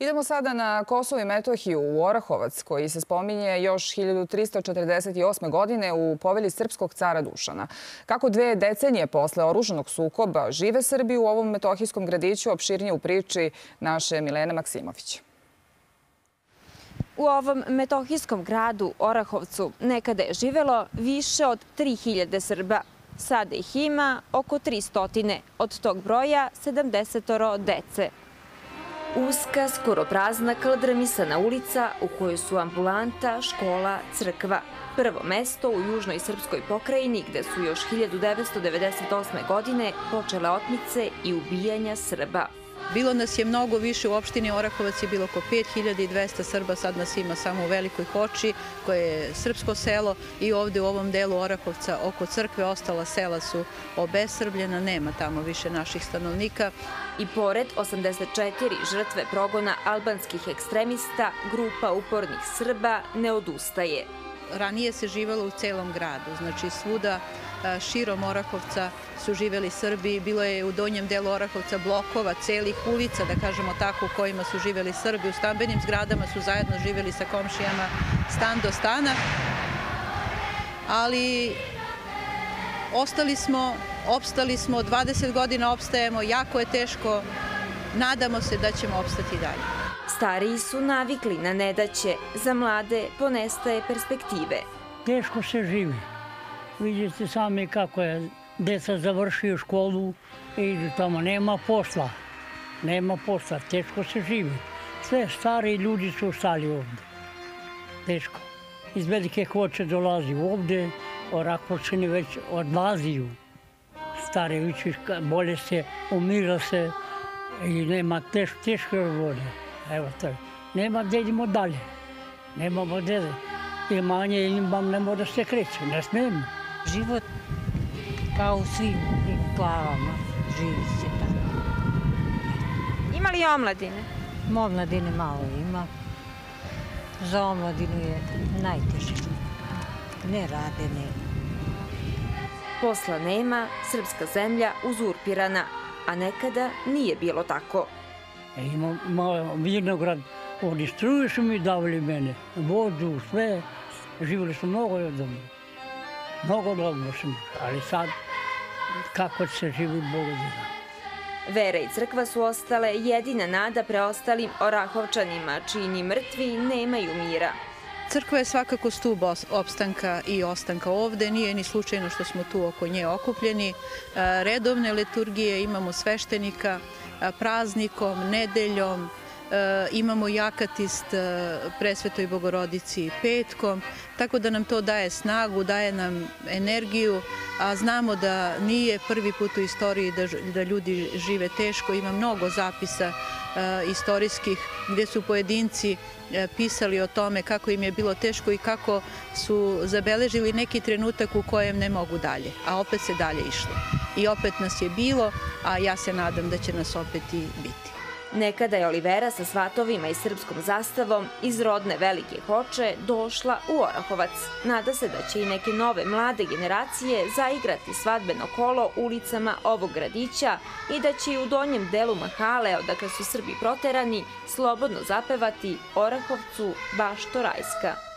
Idemo sada na Kosovo i Metohiju u Orahovac, koji se spominje još 1348. godine u poveli srpskog cara Dušana. Kako dve decenije posle oruženog sukoba žive Srbi u ovom metohijskom gradiću, opširnije u priči naše Milene Maksimović. U ovom metohijskom gradu Orahovcu nekada je živelo više od 3000 Srba. Sada ih ima oko 300. Od tog broja 70 dece. Uska, skoro prazna, kaldramisana ulica u kojoj su ambulanta, škola, crkva. Prvo mesto u južnoj srpskoj pokrajini gde su još 1998. godine počele otmice i ubijanja Srba. Bilo nas je mnogo više, u opštini Orahovac je bilo oko 5200 Srba, sad nas ima samo u Velikoj Hoči, koje je srpsko selo i ovde u ovom delu Orahovca oko crkve ostala sela su obesrbljena, nema tamo više naših stanovnika. I pored 84 žrtve progona albanskih ekstremista, grupa upornih Srba ne odustaje. Ranije se živelo u celom gradu, znači svuda širom Orahovca su živeli Srbi, bilo je u donjem delu Orahovca blokova, celih ulica, da kažemo tako, u kojima su živeli Srbi. U stambenim zgradama su zajedno živeli sa komšijama stan do stana, ali ostali smo, opstali smo, 20 godina opstajemo, jako je teško, nadamo se da ćemo opstati dalje. Stariji su navikli na nedaće, za mlade ponestaje perspektive. Teško se živi. Vidite sami kako je deca završio školu i tamo nema posla. Nema posla, teško se živi. Sve stari ljudi su ostali ovde. Teško. Iz velike hoće dolazi ovde, Orakočani već odlaziju. Stare više bolje se, umira se i nema teš, teške vode. Evo to. Nema gde idemo dalje. Nemamo gde. Imanje imam, ne mora da se kreće, ne smijemo. Život kao u svim glavama živi se tako. Ima li omladine? Omladine malo ima. Za omladinu je najteže. Ne rade, ne. Posla nema, srpska zemlja uzurpirana, a nekada nije bilo tako. E, imam malo vinograd, ovdje struje su mi davali mene, vodu, sve. Živjeli su mnogo doma. Mnogo dobro sam, ali sad kako se živi Bogu da Vera i crkva su ostale jedina nada preostalim orahovčanima, čiji ni mrtvi nemaju mira. Crkva je svakako stub opstanka i ostanka ovde. Nije ni slučajno što smo tu oko nje okupljeni. E, redovne liturgije imamo sveštenika e, praznikom, nedeljom, imamo jakatist e, presvetoj bogorodici petkom, tako da nam to daje snagu, daje nam energiju, a znamo da nije prvi put u istoriji da, da ljudi žive teško. Ima mnogo zapisa e, istorijskih gde su pojedinci pisali o tome kako im je bilo teško i kako su zabeležili neki trenutak u kojem ne mogu dalje, a opet se dalje išlo. I opet nas je bilo, a ja se nadam da će nas opet i biti. Nekada je Olivera sa svatovima i srpskom zastavom iz rodne Velike Hoče došla u Orahovac. Nada se da će i neke nove mlade generacije zaigrati svadbeno kolo ulicama ovog gradića i da će i u donjem delu Mahale, odakle su Srbi proterani, slobodno zapevati Orahovcu baš to rajska.